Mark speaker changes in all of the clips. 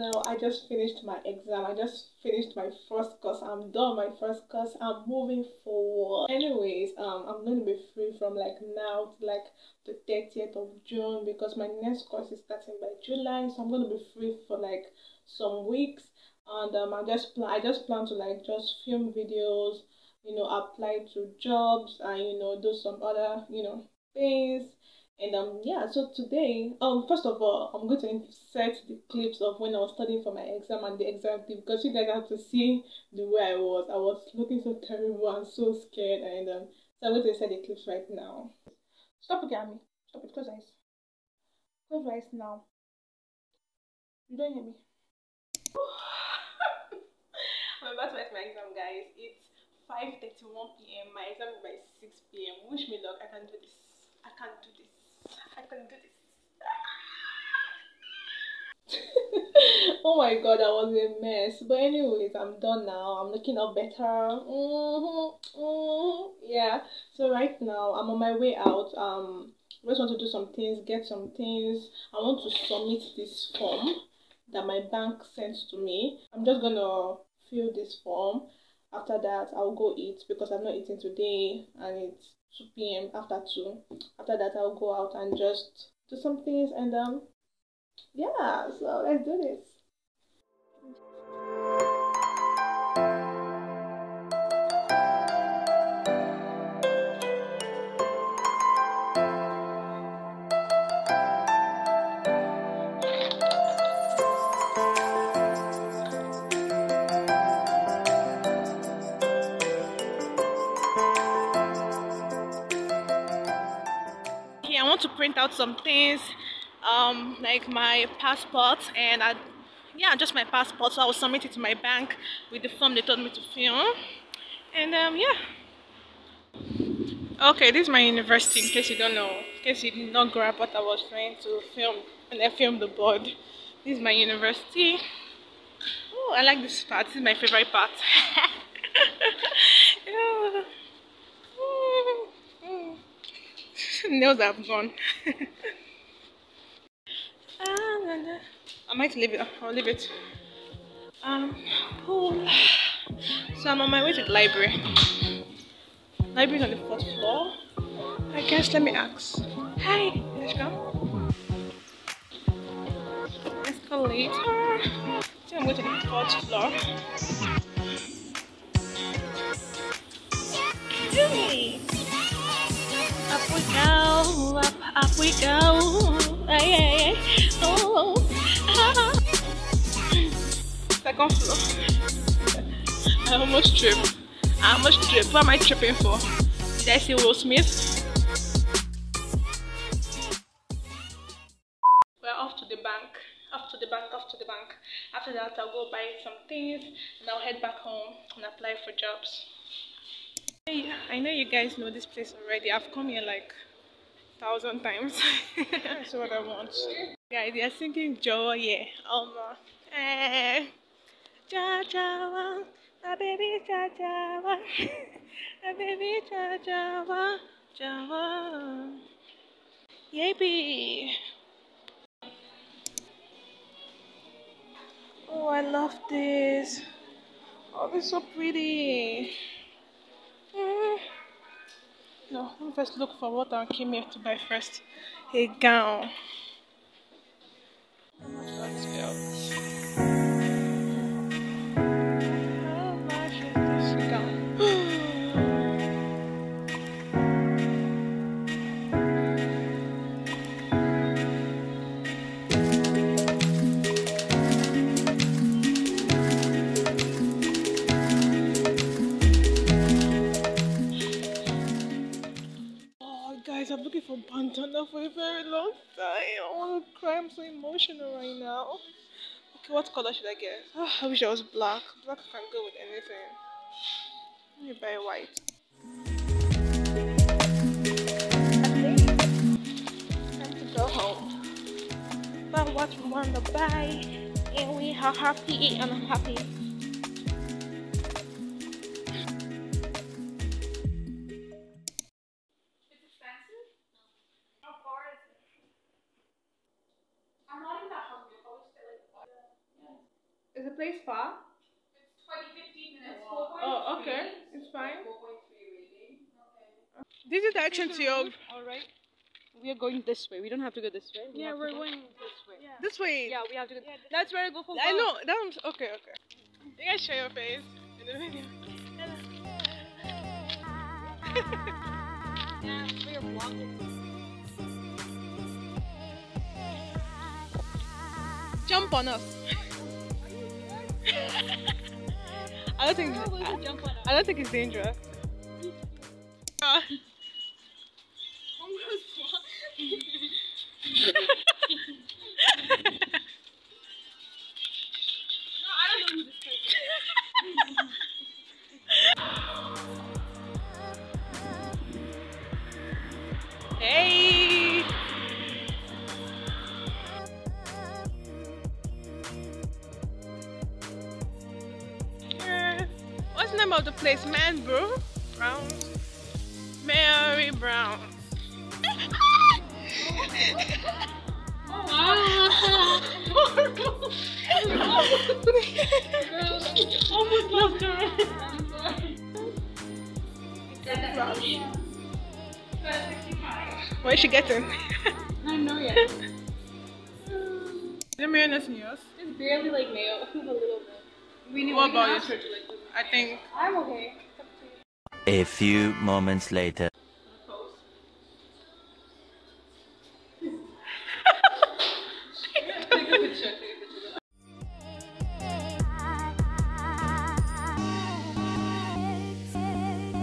Speaker 1: channel i just finished my exam. I just finished my first course. I'm done my first course. I'm moving forward. Anyways um i'm going to be free from like now to like the 30th of june because my next course is starting by july. So i'm going to be free for like some weeks. And um i just plan i just plan to like just film videos you know apply to jobs and you know do some other you know things and um yeah, so today, um first of all, I'm going to insert the clips of when I was studying for my exam and the exam because you guys have to see the way I was. I was looking so terrible and so scared and um so I'm going to insert the clips right now. Stop looking at me. Stop it. Close eyes. Close eyes now. You don't hear me. I'm about to write my exam, guys. It's 5:31 p.m. My exam is by 6 p.m. Wish me luck. I can do this. I can't do this. I can do this. oh my god, that was a mess. But anyways, I'm done now. I'm looking up better. Mm-hmm, mm-hmm. Yeah. So right now, I'm on my way out. Um, I just want to do some things, get some things. I want to submit this form that my bank sent to me. I'm just gonna fill this form. After that, I'll go eat because I'm not eating today, and it's 2 p.m. after 2. After that, I'll go out and just do some things and um, yeah, so let's do this. To print out some things um, like my passport and I, yeah just my passport. So I will submit it to my bank with the form they told me to fill. And um, yeah. Okay this is my university in case you don't know. In case you did not grab what I was trying to film and I filmed the board. This is my university. Oh I like this part. This is my favorite part. Yeah. nails have gone. I might leave it. I'll leave it. Um, pool. So I'm on my way to the library. Library on the fourth floor. I guess let me ask. Hi, let's go. Escalator. So I'm going to the fourth floor. Hey we go, up, up we go. Hey. Oh, ah. Second floor. I almost tripped. I almost tripped. What am I tripping for? Did I see Will Smith? We're off to the bank. Off to the bank, off to the bank. After that, I'll go buy some things and I'll head back home and apply for jobs. I know you guys know this place already. I've come here like thousand times. That's what I want. Guys, they are singing Joe, yeah. Um, eh, ja Jawa, my baby ja Jawa, my baby ja Jawa, Jawa. Yippee! Oh, I love this. Oh, this is so pretty. No, let me first look for what I came here to buy first. A gown. Okay, what color should I get? Oh, I wish I was black. Black can go with anything. Let me buy white. Time to go home. But what we want to buy, and we are happy and I'm happy. Is far?
Speaker 2: It's 20, 15 minutes.
Speaker 1: Oh, okay. It's fine.
Speaker 2: 4.3 rating.
Speaker 1: This is the direction to your.
Speaker 3: All right. We are going this way. We don't have to go this way. We
Speaker 2: Yeah, we're
Speaker 3: go-
Speaker 2: going this way.
Speaker 1: This way.
Speaker 3: Yeah, we have to go. That's where I go for.
Speaker 1: I
Speaker 3: walk.
Speaker 1: know. That's okay. Okay. You guys show your face in the video.
Speaker 3: Yeah, we are walking.
Speaker 1: Jump on us. I don't think. I don't think it's dangerous. Mary Brown.
Speaker 3: Almost left her.
Speaker 1: What is she getting?
Speaker 3: I know yet.
Speaker 1: Is it mayonnaise in yours?
Speaker 3: It's barely like mayo. A little bit. We need.
Speaker 1: What about
Speaker 3: ask
Speaker 1: you?
Speaker 3: her.
Speaker 1: I think.
Speaker 3: I'm okay.
Speaker 4: A few moments later.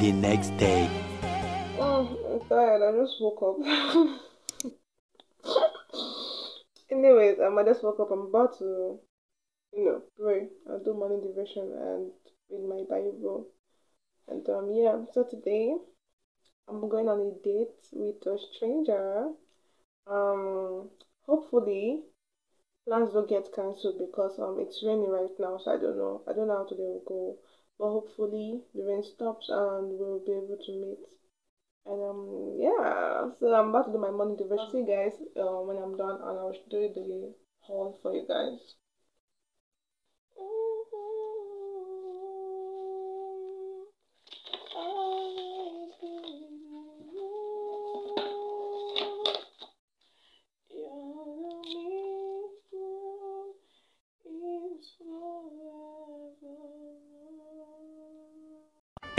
Speaker 4: The next day.
Speaker 1: Oh, I'm tired. I just woke up. Anyways, um, I just woke up. I'm about to, you know, pray. I'll do morning devotion and read my Bible. And um, yeah. So today, I'm going on a date with a stranger. Um, hopefully, plans will get cancelled because um, it's raining right now. So I don't know. I don't know how today will go. But hopefully, the rain stops and we'll be able to meet. And um yeah, so I'm about to do my morning devotion. Guys uh, when I'm done and I'll do the haul for you guys.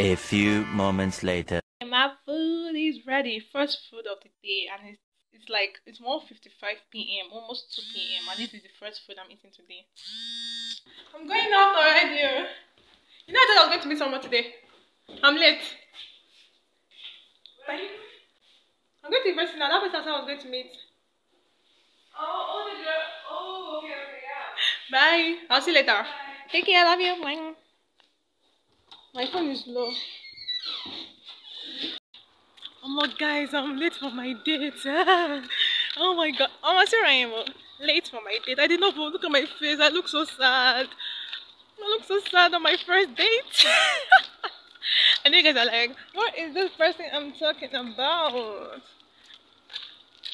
Speaker 4: A few moments later.
Speaker 1: My food is ready. First food of the day, and it's it's like it's 1:55 p.m. almost 2 p.m. and this is the first food I'm eating today. I'm going out already. You know I thought I was going to meet someone today. I'm late. Bye. I'm going to university now. That person I was going to meet.
Speaker 2: Oh, oh, the girl. Oh, okay, okay, yeah.
Speaker 1: Bye. I'll see you later. Take care. i Love you. Bye. My phone is low. Oh my guys, I'm late for my date. oh my god. Oh my sorry, I am late for my date. I did not look at my face. I look so sad. I look so sad on my first date. and you guys are like, what is this person I'm talking about?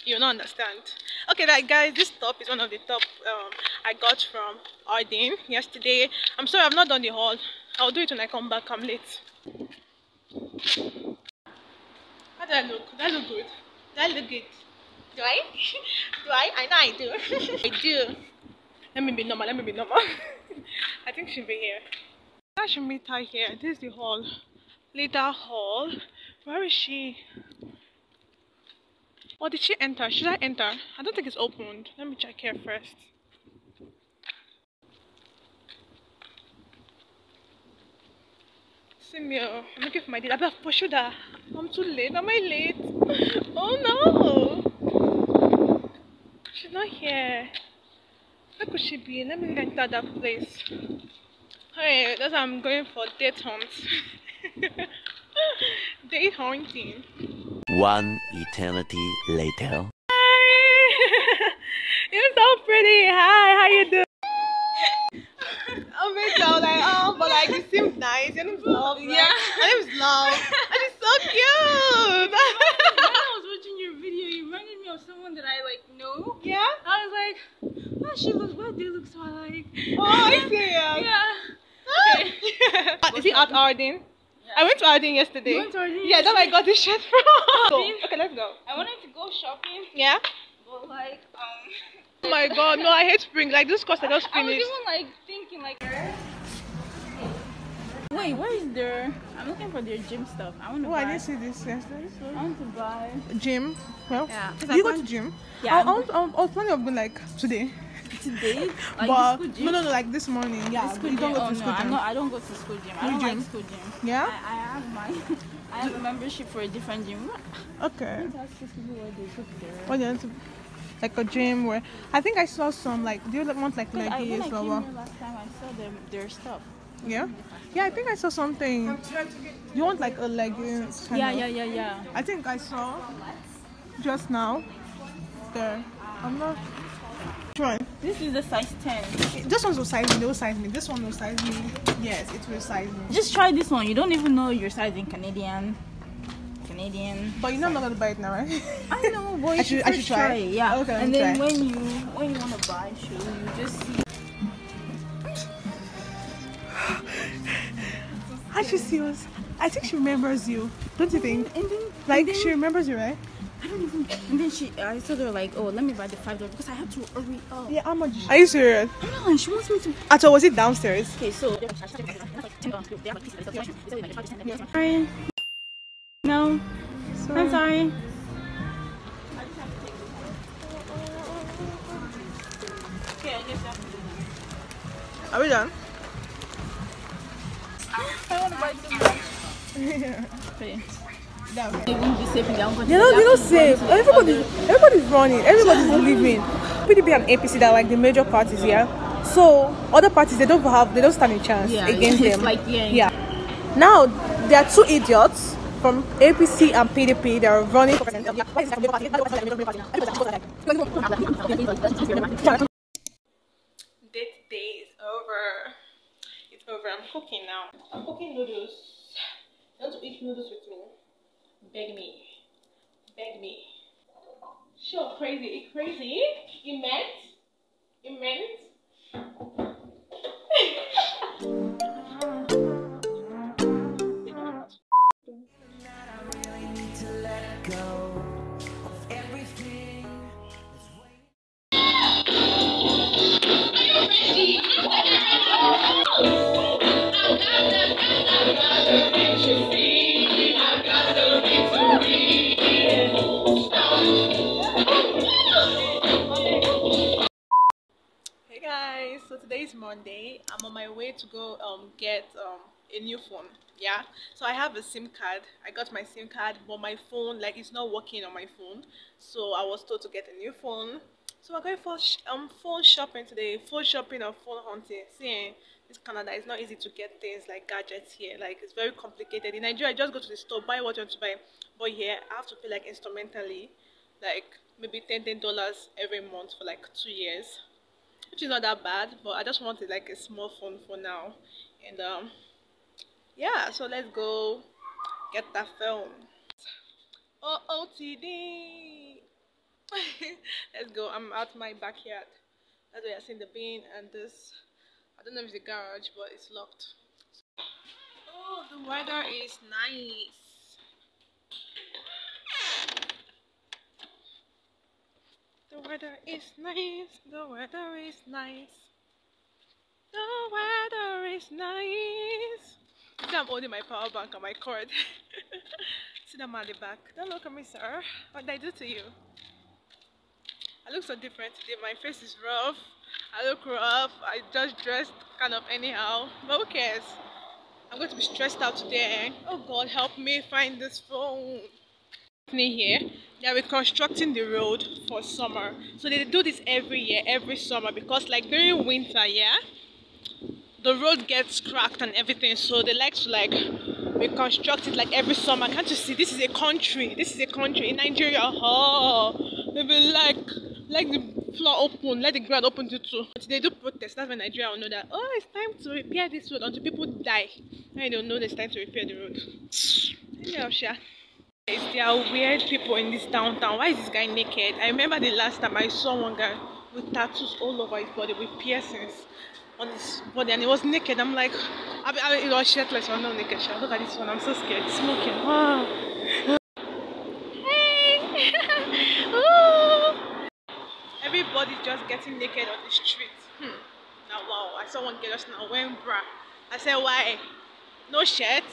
Speaker 1: You'll not understand. Okay, that guys, this top is one of the top um, I got from Ardene yesterday. I'm sorry I've not done the haul. I'll do it when I come back. I'm late. How do I look? Do I look good? Do I look good? Do I? do I? I know I do. I do. Let me be normal. Let me be normal. I think she'll be here. I should meet her here. This is the hall. Later hall. Where is she? Or did she enter? Should I enter? I don't think it's opened. Let me check here first. Simio, I'm looking for my date. I'm for sure that I'm too late. Am I late? Oh no! She's not here. Where could she be? Let me enter that place. Hey, that's I'm going for date hunt. date hunting.
Speaker 4: One eternity later.
Speaker 1: Hi! You're so pretty. Hi, how you doing? I'm very proud. Like, oh, but like, you seem nice. Your name's Love, right?
Speaker 3: Yeah.
Speaker 1: My name's Love. and it's so cute.
Speaker 3: when I was watching your video, you reminded me of someone that I like know.
Speaker 1: yeah?
Speaker 3: I was like, Why she looks? Why they look so alike?
Speaker 1: Oh, I see.
Speaker 3: Yeah.
Speaker 1: Is it at Ardene? Yeah. I went to Ardene yesterday.
Speaker 3: You went to Ardene
Speaker 1: Yeah, that's where I got this shirt from. So, okay, let's go.
Speaker 3: I wanted to go shopping,
Speaker 1: Yeah.
Speaker 3: but like um.
Speaker 1: Oh my god, no, I hate spring. Like this course I just
Speaker 3: I was even like thinking like. Wait, where is their? I'm looking for their gym stuff. I want to
Speaker 1: Oh,
Speaker 3: buy.
Speaker 1: I didn't see this yesterday.
Speaker 3: I want to buy.
Speaker 1: Gym. Well,
Speaker 3: Yeah.
Speaker 1: do you go to gym?
Speaker 3: Yeah,
Speaker 1: I, I,
Speaker 3: I'm
Speaker 1: was, I was planning of going like today.
Speaker 3: Today, like
Speaker 1: but
Speaker 3: the school gym.
Speaker 1: no, no, no, like this morning. Yeah,
Speaker 3: The school
Speaker 1: you don't
Speaker 3: gym.
Speaker 1: go
Speaker 3: oh
Speaker 1: to
Speaker 3: no,
Speaker 1: school
Speaker 3: I'm not. I don't go to school gym. I don't
Speaker 1: gym?
Speaker 3: like school gym.
Speaker 1: Yeah?
Speaker 3: I, I have my. I have a membership for a different gym.
Speaker 1: Okay.
Speaker 3: That's just people where they put their.
Speaker 1: What you want to? Like a gym where I think I saw some like. Do you want like
Speaker 3: Because I, when I
Speaker 1: leggings or
Speaker 3: came
Speaker 1: what?
Speaker 3: here last time, I saw them their stuff.
Speaker 1: Yeah. Yeah, I think I saw something. You want like a leggings? kind
Speaker 3: Yeah,
Speaker 1: of?
Speaker 3: yeah, yeah, yeah.
Speaker 1: I think I saw just now. There. I'm not. One?
Speaker 3: This is the size 10.
Speaker 1: This one will size me. They will size me. This one will size me. Yes, it will size me.
Speaker 3: Just try this one. You don't even know your size in Canadian. Canadian.
Speaker 1: But you know I'm not gonna buy it now, right?
Speaker 3: I know, boy.
Speaker 1: I should- I should try it.
Speaker 3: Yeah.
Speaker 1: Okay,
Speaker 3: and then
Speaker 1: try.
Speaker 3: when you when you want to buy shoe, you just see.
Speaker 1: How she see us? I think she remembers you. Don't you think?
Speaker 3: And then
Speaker 1: Like
Speaker 3: and then,
Speaker 1: she remembers you, right?
Speaker 3: I don't even. And then she, I told her like, oh, let me buy the five dollars because I have to hurry up.
Speaker 1: Yeah, how much? Are you serious?
Speaker 3: No, she wants me to.
Speaker 1: At all, was it downstairs?
Speaker 3: Okay, so. Sorry. No, I'm sorry.
Speaker 1: Are we done?
Speaker 3: Country.
Speaker 1: You know,
Speaker 3: They
Speaker 1: they don't
Speaker 3: have to
Speaker 1: save.
Speaker 3: run
Speaker 1: Everybody, everybody's running. Everybody's leaving. PDP and APC, they're like the major parties, yeah. So other parties, they don't have, they don't stand a chance
Speaker 3: Yeah,
Speaker 1: against them.
Speaker 3: like, yeah.
Speaker 1: yeah. Now there are two idiots from APC and PDP. They are running. for president. This day is over. It's over. I'm cooking now. I'm cooking noodles. You want to eat noodles with me? Beg me. Beg me. Sure, crazy. Crazy? Immense? Immense? Have a SIM card. I got my SIM card, but my phone like it's not working on my phone. So I was told to get a new phone. So we're going for um phone shopping today. Phone shopping or phone hunting. See, eh, this Canada it's not easy to get things like gadgets here. Like it's very complicated. In Nigeria, I just go to the store, buy what you want to buy. But here, I have to pay like instrumentally, like maybe ten ten dollars every month for like two years which is not that bad but i just wanted like a small phone for now and um yeah so let's go get that phone ootd oh, let's go. I'm out my backyard. That's where i seen the bin and this i don't know if it's a garage but it's locked. Oh the weather is nice. The weather is nice. The weather is nice. The weather I'm holding my power bank on my cord. See them at the back. Don't look at me, sir. What did I do to you? I look so different today. My face is rough. I look rough. I just dressed kind of anyhow. But who cares? I'm going to be stressed out today. Eh? Oh God, help me find this phone here they are reconstructing the road for summer so they do this every year every summer because like during winter yeah the road gets cracked and everything so they like to like reconstruct it like every summer can't you see this is a country this is a country in nigeria oh they will like like the floor open let the ground open to two but they do protest that's when nigeria will know that oh it's time to repair this road until people die and they'll know it's time to repair the road anyhow sha. There are weird people in this downtown. Why is this guy naked? I remember the last time I saw one guy with tattoos all over his body, with piercings on his body, and he was naked. I'm like, I mean, I mean, it was shirtless, I'm not naked. Sure. Look at this one. I'm so scared. It's Smoking. Wow. Hey. Everybody's just getting naked on the street. Hmm. Now, wow, I saw one girl just now wearing bra. I said, why? No shirt?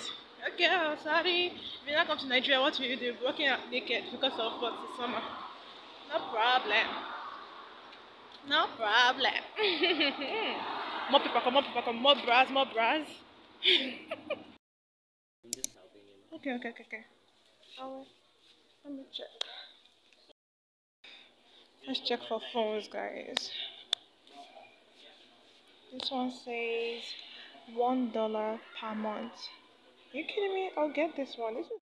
Speaker 1: Okay, oh, sorry. If you not come to Nigeria, what will you do? Walking out naked because of what? The summer. No problem. No problem. more people come, more people come, more bras, more bras. okay, okay, okay, okay. I'll, let me check. Let's check for phones, guys. This one says one dollar per month. Are you kidding me? I'll get this one. This is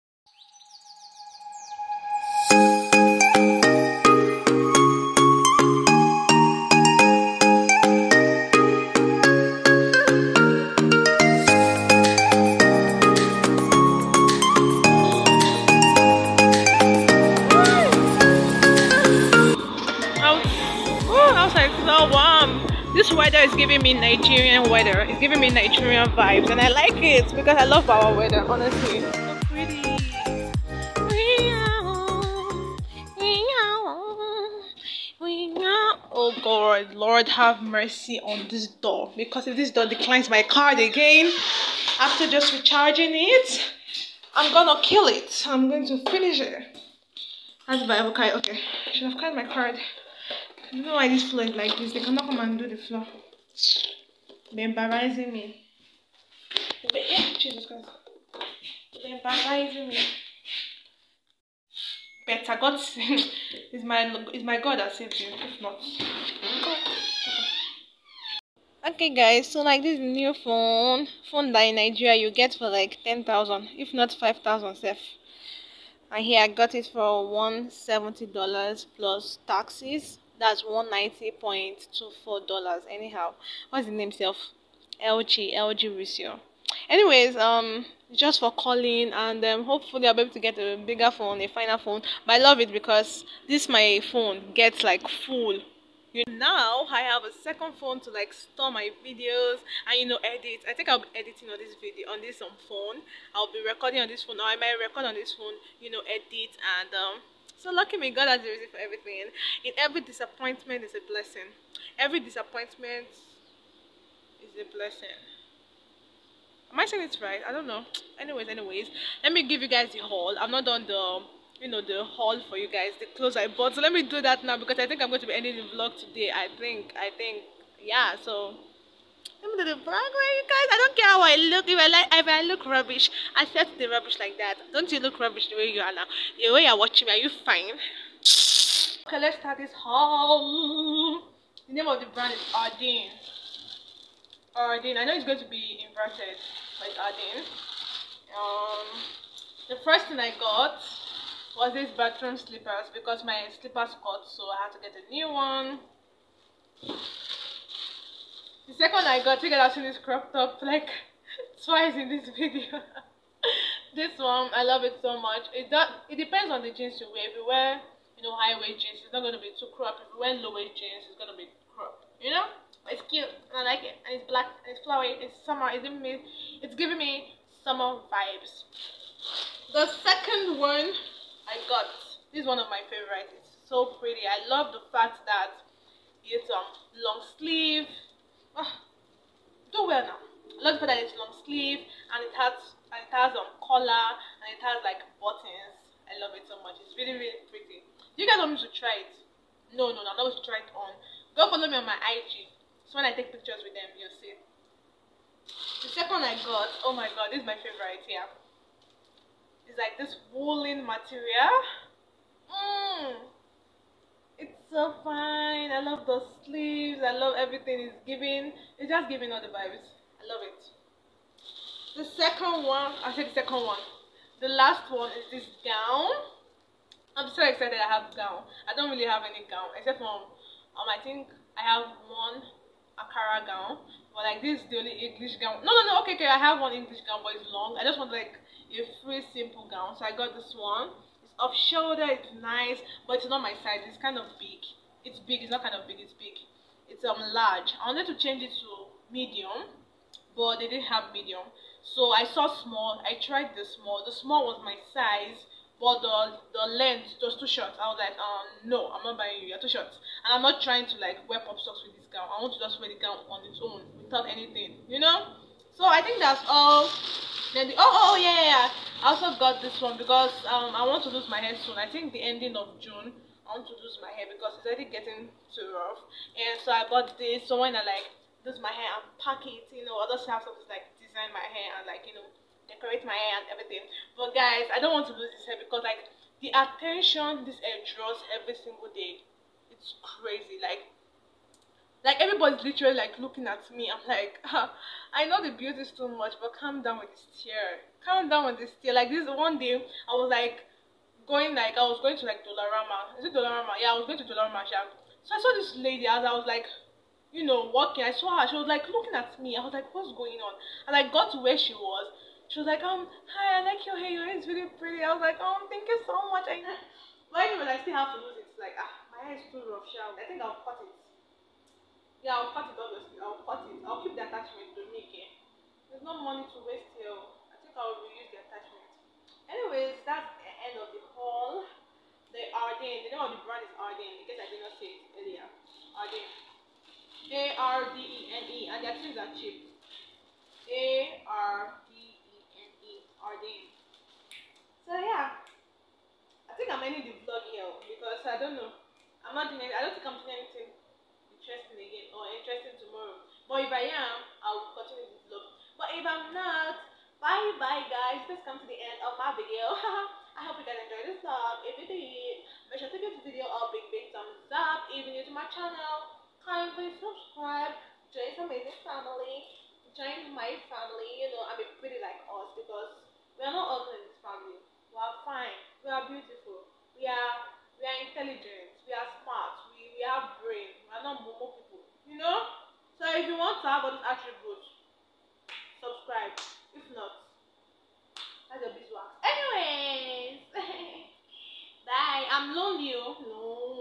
Speaker 1: Is so warm. This weather is giving me Nigerian weather. It's giving me Nigerian vibes, and I like it because I love our weather. Honestly. Oh God, Lord have mercy on this door because if this door declines my card again after just recharging it, I'm gonna kill it. I'm going to finish it. That's Bible card. Okay, should have carried my card. Don't know why this floor is like this. They cannot come and do the floor. They're embarrassing me. But yeah, Jesus Christ. They're embarrassing me. Better God is my is my God that saves you. If not, Okay guys, so like this new phone, phone that in Nigeria you get for like 10,000, if not 5,000 sef. And here I got it for $170 plus taxes. That's $190.24 anyhow. What's the name self? LG, LG Resale. Anyways, um just for calling and um, hopefully I'll be able to get a bigger phone, a finer phone. But I love it because this my phone gets like full you now I have a second phone to like store my videos and you know edit. I think I'll be editing on this video on this um, phone. I'll be recording on this phone or I might record on this phone, you know, edit and um so lucky me God has a reason for everything. In every disappointment is a blessing. Every disappointment is a blessing. Am I saying it right? I don't know. Anyways, anyways, let me give you guys the haul. I'm not done the you know the haul for you guys the clothes i bought so let me do that now because i think i'm going to be ending the vlog today i think i think yeah so do the right you guys i don't care how i look if i like if i look rubbish i said the rubbish like that don't you look rubbish the way you are now the way you're watching me are you fine okay let's start this haul the name of the brand is Ardene. Ardene. I know it's going to be inverted, but it's Ardene. Um, the first thing I got was these bathroom slippers because my slippers cut so I had to get a new one. The second I got, you seen this crop top like twice in this video. this one, I love it so much. It does, it depends on the jeans you wear. If you wear, you know, high waist jeans, it's not going to be too cropped. If you wear low waist jeans, it's going to be cropped. You know? It's cute. I like it. And it's black. And it's flowery. It's summer. It's giving me, it's giving me summer vibes. The second one I got. This is one of my favorites. It's so pretty. I love the fact that it's um long sleeve. Oh, do well now. I love the fact that it's long sleeve and it has and it has um collar and it has like buttons. I love it so much. It's really really pretty. You guys want me to try it? No, no, no. I'm not going to try it on. Go follow me on my IG. So when I take pictures with them, you'll see. The second I got, oh my god, this is my favorite here. It's like this woolen material. Mmm. It's so fine. I love the sleeves. I love everything. It's giving. It's just giving all the vibes. I love it. The second one, I said the second one. The last one is this gown. I'm so excited I have gown. I don't really have any gown except from um I think I have one Ankara gown. But like this is the only English gown. No no no okay okay I have one English gown but it's long. I just want like a free simple gown so i got this one off shoulder it's nice but it's not my size it's kind of big it's big. It's not kind of big. It's big. It's um large. I wanted to change it to medium, but they didn't have medium. So I saw small. I tried the small. The small was my size, but the the length was too short. I was like, um, no, I'm not buying you. You're too short, and I'm not trying to like wear pop socks with this gown. I want to just wear the gown on its own without anything, you know. So I think that's all. Then the, oh oh yeah, yeah yeah. I also got this one because um I want to lose my hair soon. I think the ending of June. I want to lose my hair because it's already getting too rough. And so I bought this. So when I like lose my hair and pack it, you know, other stuff to like design my hair and like you know decorate my hair and everything. But guys, I don't want to lose this hair because like the attention this hair draws every single day, it's crazy. Like like everybody's literally like looking at me. I'm like, huh, I know the beauty is too much, but calm down with this tear. Calm down with this tear. Like this one day, I was like going like I was going to like Dollarama. Is it Dollarama? Yeah, I was going to Dollarama. Yeah. So I saw this lady as I was like, you know, walking. I saw her. She was like looking at me. I was like, what's going on? And I got to where she was. She was like, um, hi, I like your hair. Your hair is really pretty. I was like, um, thank you so much. I, but anyway, I still have to lose it. Like, ah, my hair is too rough. I think I'll cut it. Yeah, I'll cut it obviously. I'll cut it. I'll keep the attachment to make eh? it. There's no money to waste here. I think I'll reuse the attachment. Anyways, that's the end of the haul. The Ardene, the name of the brand is Ardene, because I did not say it earlier. Ardene. A R D E N E, and their things are cheap. A R D E N E, Ardene. So yeah, I think I'm ending the vlog here because I don't know. I'm not doing. Any, I don't think I'm doing anything interesting again or interesting tomorrow. But if I am, I will continue this vlog. But if I'm not, bye bye guys. Let's come to the end of my video. I hope you guys enjoyed this vlog. If you did, make sure to give this video a big big thumbs up. If you're new to my channel, kindly subscribe. Join this amazing family. Join my family. You know, I mean pretty like us because we are not ugly in this family. We are fine. We are beautiful. We are we are intelligent. We are smart. We we have brain. Are not momo people. You know? So if you want to have all these attributes, subscribe. If not, that's your beeswax. Anyways, bye. I'm lonely. oh.